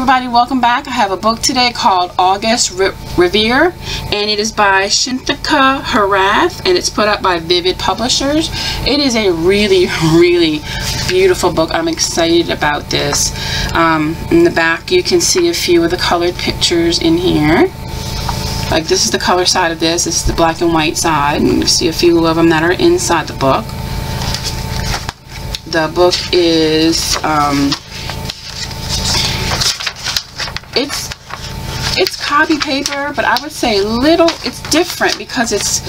everybody, welcome back. I have a book today called August Reverie and it is by Chinthaka Herath, and it's put out by Vivid Publishers. It is a really, really beautiful book. I'm excited about this. Um, in the back you can see a few of the colored pictures in here. Like this is the color side of this, this is the black and white side and you see a few of them that are inside the book. The book is um, it's it's copy paper but I would say little it's different because it's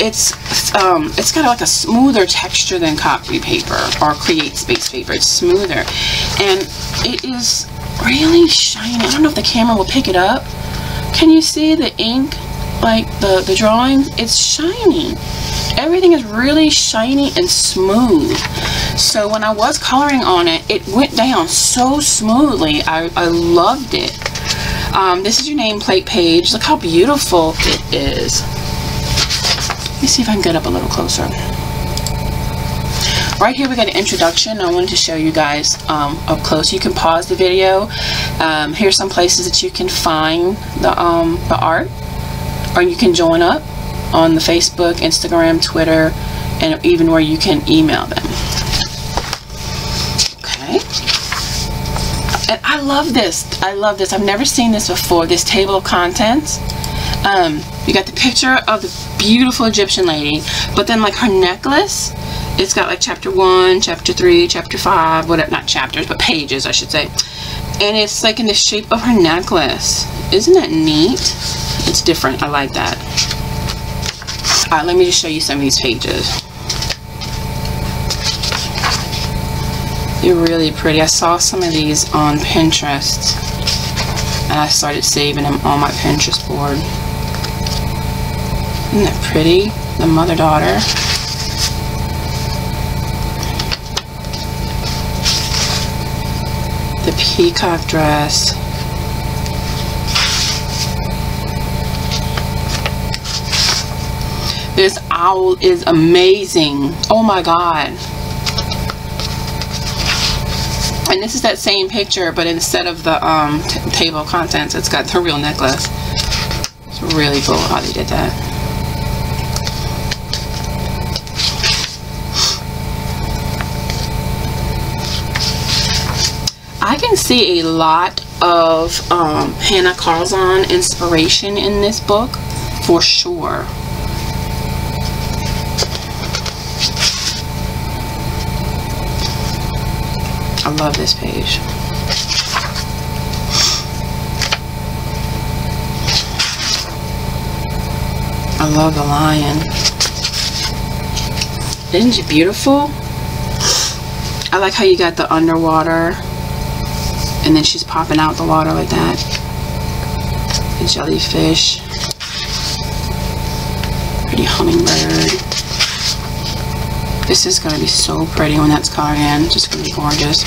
it's um, it's got like a smoother texture than copy paper or CreateSpace paper. It's smoother. And it is really shiny. I don't know if the camera will pick it up. Can you see the ink like the the drawings it's shiny. Everything is really shiny and smooth. So when I was coloring on it it went down so smoothly. I, I loved it. Um, this is your nameplate page. Look how beautiful it is. Let me see if I can get up a little closer. Right here we got an introduction. I wanted to show you guys um, up close. You can pause the video. Um, here's some places that you can find the, um, the art or you can join up on the Facebook, Instagram, Twitter, and even where you can email them. Okay. And I love this. I love this. I've never seen this before. This table of contents. Um, you got the picture of the beautiful Egyptian lady, but then like her necklace, it's got like chapter one, chapter three, chapter five, whatever, not chapters, but pages, I should say. And it's like in the shape of her necklace. Isn't that neat? It's different. I like that. Alright, let me just show you some of these pages. They're really pretty. I saw some of these on Pinterest and I started saving them on my Pinterest board. Isn't that pretty? The mother-daughter. The peacock dress. This owl is amazing. Oh my god. And this is that same picture, but instead of the um, table contents, it's got the real necklace. It's really cool how they did that. I can see a lot of um, Hanna Karlzon inspiration in this book, for sure. I love this page. I love the lion. Isn't she beautiful? I like how you got the underwater and then she's popping out the water like that. The jellyfish. Pretty hummingbird. This is going to be so pretty when that's colored in. Just going to be gorgeous.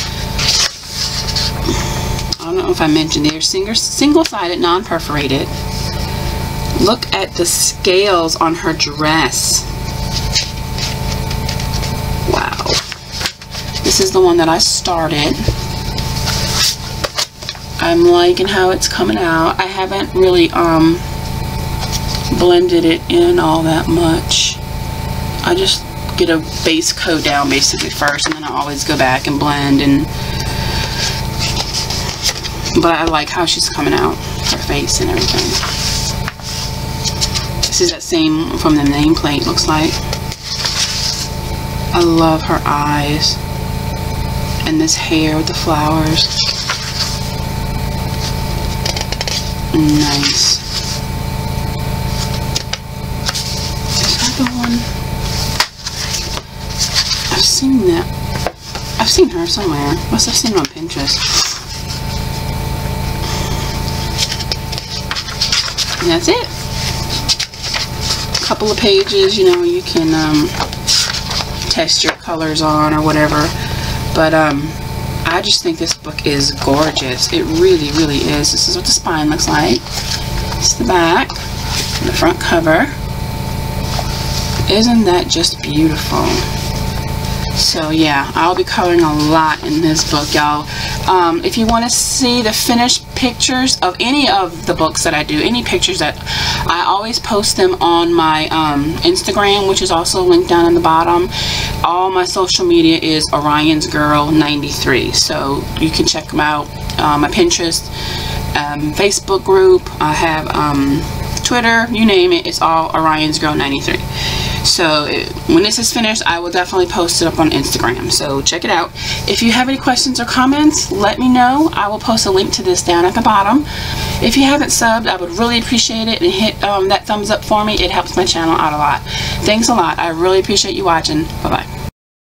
I don't know if I mentioned they're single-sided, non-perforated. Look at the scales on her dress. Wow. This is the one that I started. I'm liking how it's coming out. I haven't really um, blended it in all that much. I just get a base coat down basically first and then I always go back and blend and but I like how she's coming out her face and everything. This is that same from the nameplate looks like. I love her eyes and this hair with the flowers. Nice is that the one seen that. I've seen her somewhere. Must have seen her on Pinterest. And that's it. A couple of pages, you know, you can um, test your colors on or whatever. But um, I just think this book is gorgeous. It really, really is. This is what the spine looks like. It's the back, the front cover. Isn't that just beautiful? So yeah, I'll be coloring a lot in this book, y'all. Um, if you want to see the finished pictures of any of the books that I do, any pictures that I always post them on my um, Instagram, which is also linked down in the bottom. All my social media is Orion's Girl 93, so you can check them out. Uh, my Pinterest, um, Facebook group. I have um, Twitter, you name it. It's all Orion's Girl 93. So it, when this is finished, I will definitely post it up on Instagram. So check it out. If you have any questions or comments, let me know. I will post a link to this down at the bottom. If you haven't subbed, I would really appreciate it and hit um, that thumbs up for me. It helps my channel out a lot. Thanks a lot. I really appreciate you watching. Bye-bye.